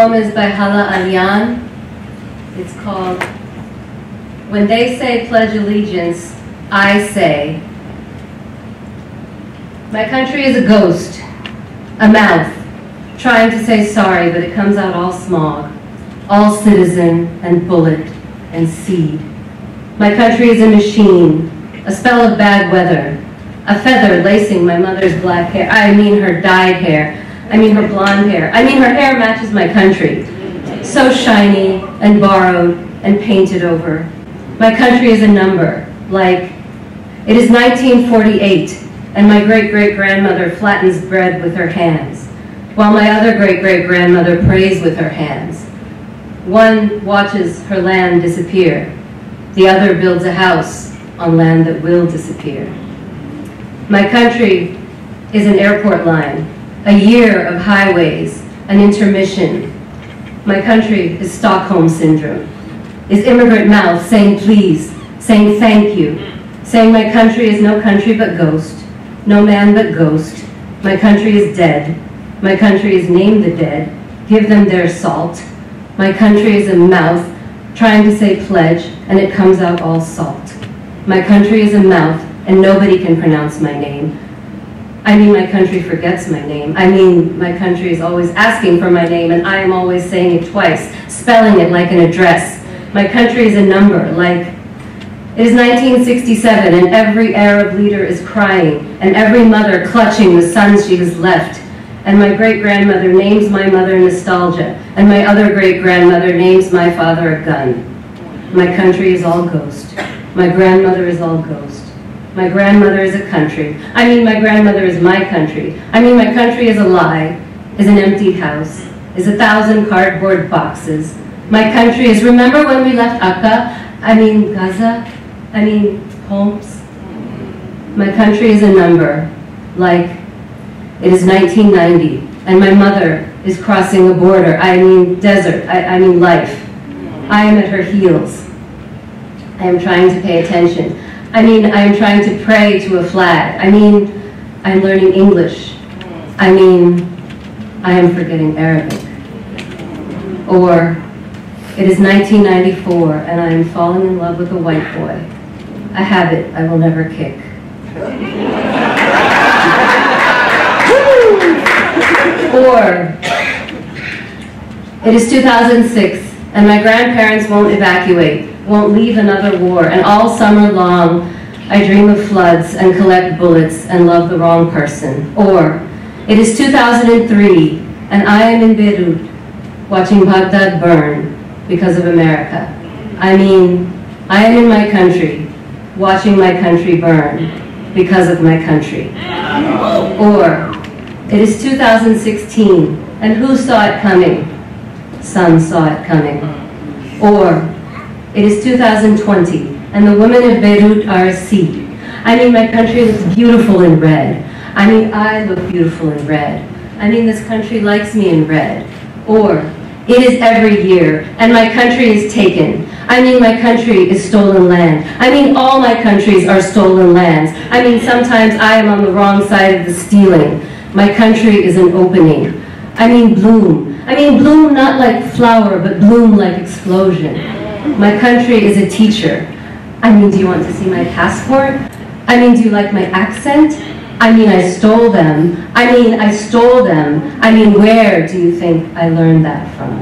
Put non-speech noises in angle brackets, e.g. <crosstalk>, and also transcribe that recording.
poem is by Hala Alyan. It's called When They Say Pledge Allegiance, I Say. My country is a ghost, a mouth, trying to say sorry, but it comes out all smog, all citizen and bullet and seed. My country is a machine, a spell of bad weather, a feather lacing my mother's black hair. I mean her dyed hair. I mean her blonde hair. I mean her hair matches my country. So shiny and borrowed and painted over. My country is a number, like, it is 1948, and my great-great-grandmother flattens bread with her hands, while my other great-great-grandmother prays with her hands. One watches her land disappear. The other builds a house on land that will disappear. My country is an airport line, a year of highways, an intermission. My country is Stockholm Syndrome, is immigrant mouth saying please, saying thank you, saying my country is no country but ghost, no man but ghost. My country is dead. My country is name the dead. Give them their salt. My country is a mouth trying to say pledge, and it comes out all salt. My country is a mouth, and nobody can pronounce my name. I mean, my country forgets my name. I mean, my country is always asking for my name, and I am always saying it twice, spelling it like an address. My country is a number, like, it is 1967, and every Arab leader is crying, and every mother clutching the sons she has left. And my great-grandmother names my mother nostalgia, and my other great-grandmother names my father a gun. My country is all ghost. My grandmother is all ghost. My grandmother is a country. I mean, my grandmother is my country. I mean, my country is a lie, is an empty house, is a thousand cardboard boxes. My country is, remember when we left Akka? I mean, Gaza? I mean, Homs? My country is a number, like it is 1990, and my mother is crossing a border. I mean, desert. I, I mean, life. I am at her heels. I am trying to pay attention. I mean, I am trying to pray to a flag. I mean, I'm learning English. I mean, I am forgetting Arabic. Or, it is 1994 and I am falling in love with a white boy. A habit I will never kick. <laughs> or, it is 2006 and my grandparents won't evacuate won't leave another war, and all summer long I dream of floods and collect bullets and love the wrong person. Or, it is 2003, and I am in Beirut, watching Baghdad burn because of America. I mean, I am in my country, watching my country burn because of my country. Or, it is 2016, and who saw it coming? Some saw it coming. Or, it is 2020, and the women of Beirut are a sea. I mean, my country looks beautiful in red. I mean, I look beautiful in red. I mean, this country likes me in red. Or, it is every year, and my country is taken. I mean, my country is stolen land. I mean, all my countries are stolen lands. I mean, sometimes I am on the wrong side of the stealing. My country is an opening. I mean, bloom. I mean, bloom not like flower, but bloom like explosion. My country is a teacher. I mean, do you want to see my passport? I mean, do you like my accent? I mean, I stole them. I mean, I stole them. I mean, where do you think I learned that from?